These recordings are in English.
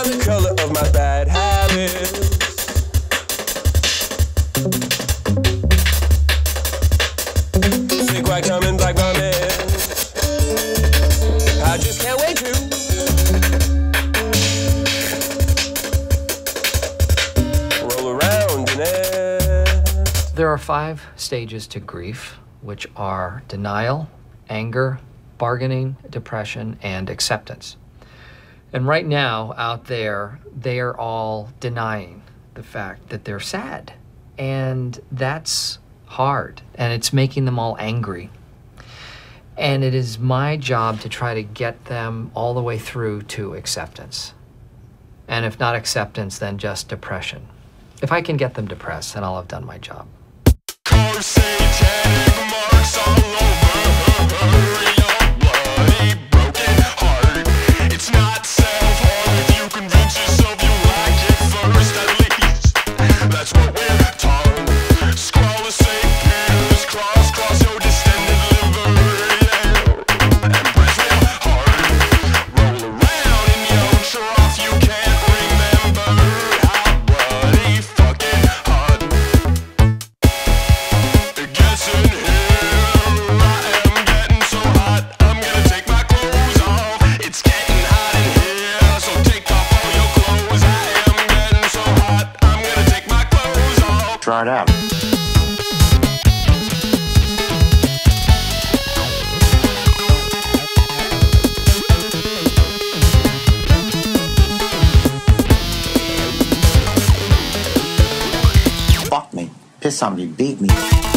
are the color of my bad habits. Thick white coming black vomit. I just can't wait to. Roll around in it. There are five stages to grief, which are denial, anger, bargaining, depression, and acceptance. And right now, out there, they are all denying the fact that they're sad. And that's hard, and it's making them all angry. And it is my job to try to get them all the way through to acceptance. And if not acceptance, then just depression. If I can get them depressed, then I'll have done my job. It out. Fuck me. Piss on me. Beat me.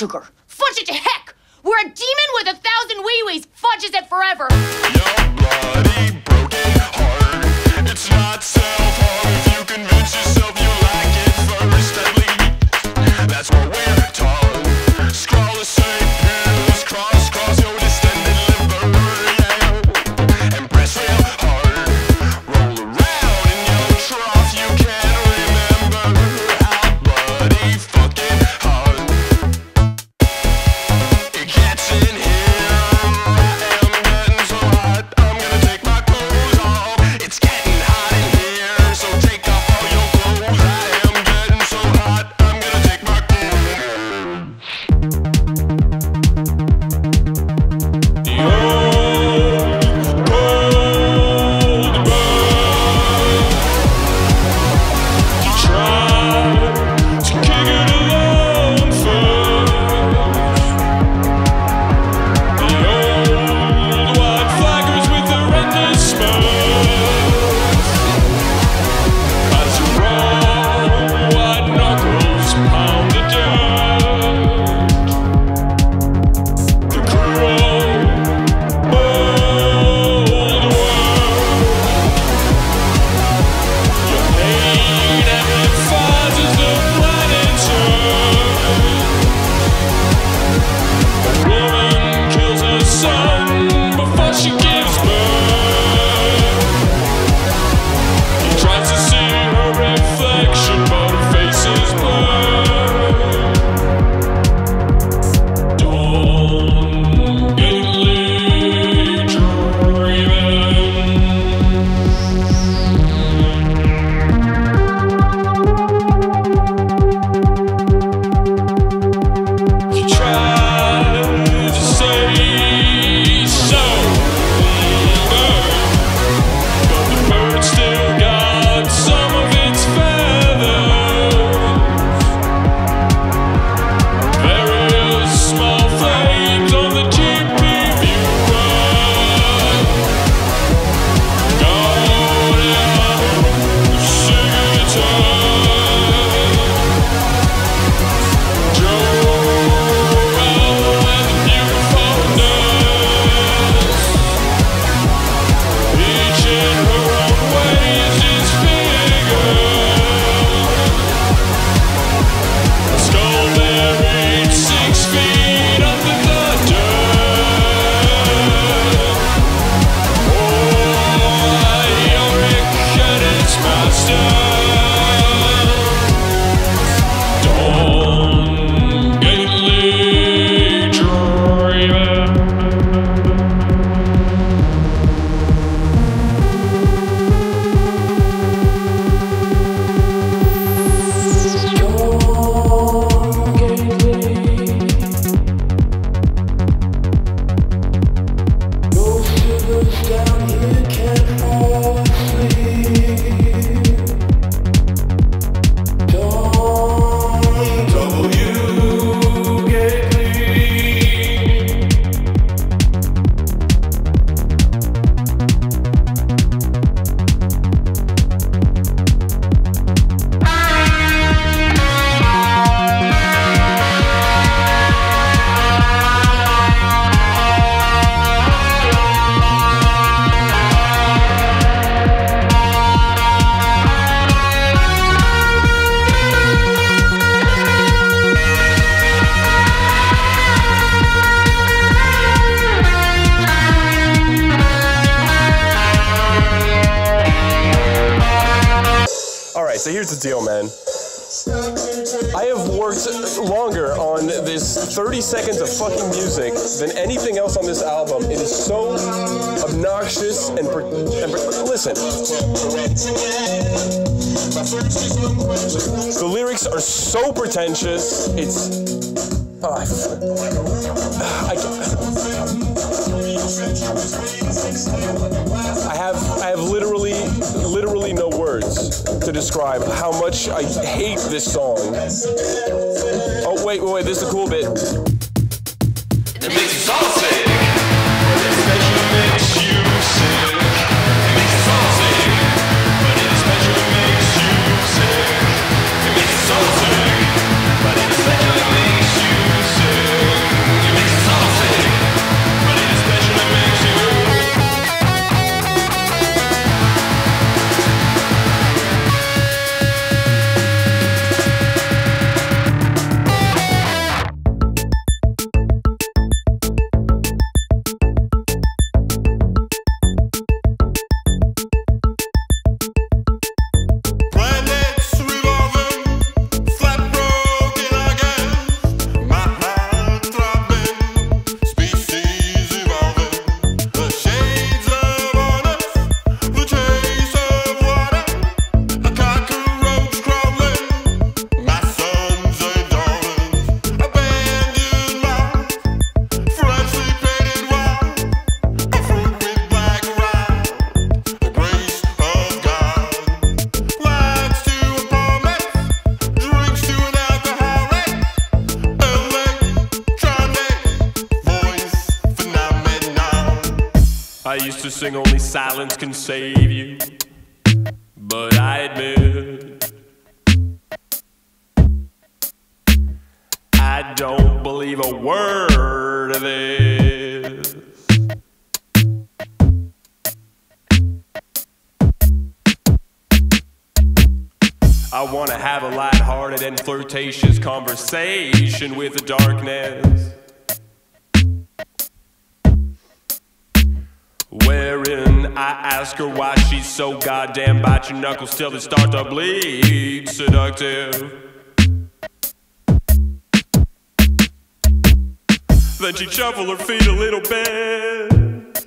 Sugar. Fudge it to heck. We're a demon with a thousand wee-wees. Fudges it forever. still here's the deal, man. I have worked longer on this 30 seconds of fucking music than anything else on this album. It is so obnoxious and, per- and per- listen. The lyrics are so pretentious. It's oh, I, I, I to describe how much I hate this song. Oh wait, wait, wait, this is a cool bit. It makes all silence can save you, but I admit I don't believe a word of this. I wanna have a light-hearted and flirtatious conversation with the darkness. Wherein I ask her why she's so goddamn bite your knuckles till they start to bleed seductive. Then she shuffle her feet a little bit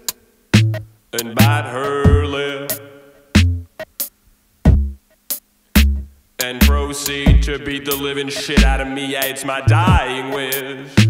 and bite her lip. and proceed to beat the living shit out of me. Yeah, it's my dying wish.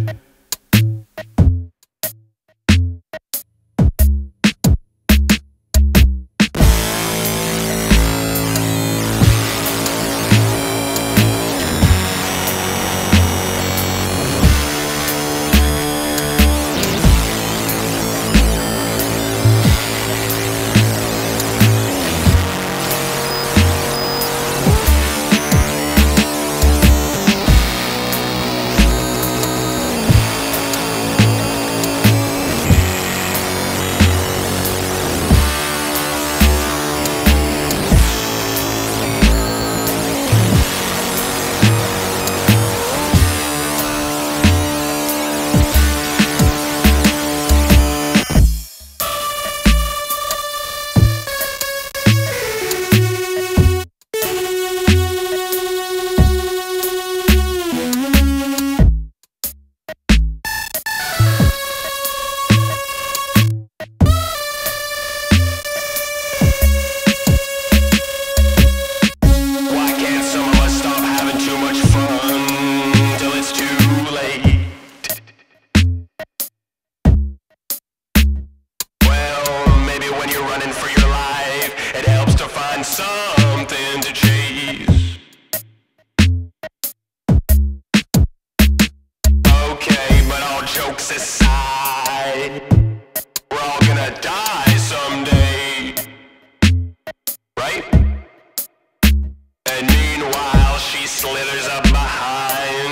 Slithers up behind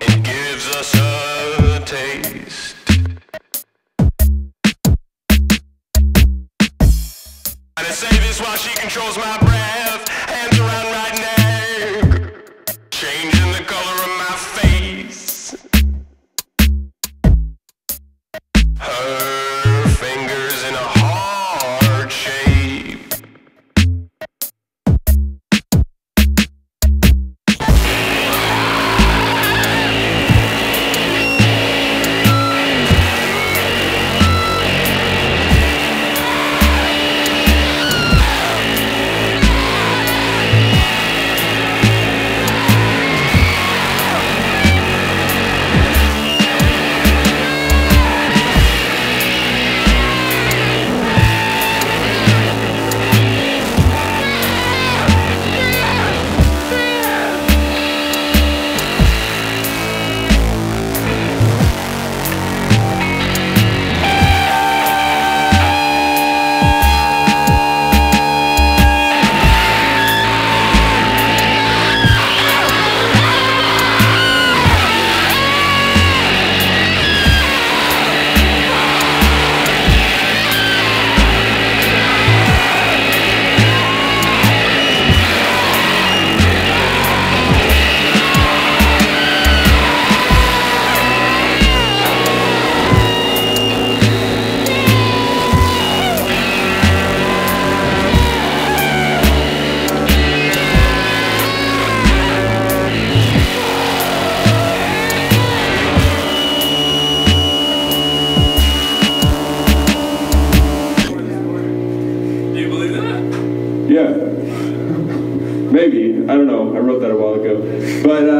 and gives us a taste. I say this while she controls my But,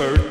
bird.